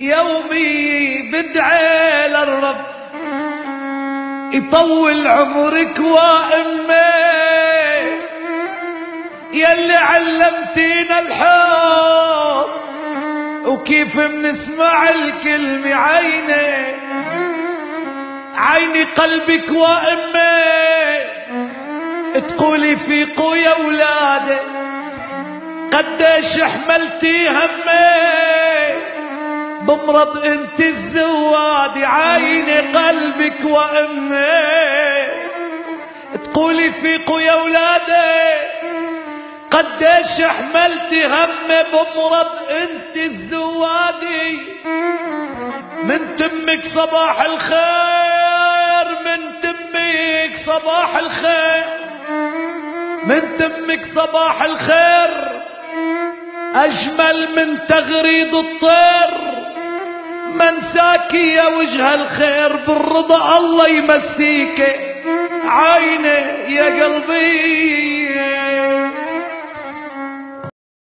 يومي بدعي للرب. يطول عمرك وأمي. يلي علمتينا الحب. وكيف بنسمع الكلمة عيني. عيني قلبك وأمي. تقولي فيقوا يا ولادي قديش حملتي همي. بمرض انت الزواد عيني قلبك وامي تقولي فيقوا يا ولادي قديش حملتي همي بمرض انت الزوادي من تمك صباح الخير من تمك صباح الخير. من تمك صباح الخير أجمل من تغريد الطير. منساكي يا وجه الخير بالرضا الله يمسيك. عيني يا قلبي.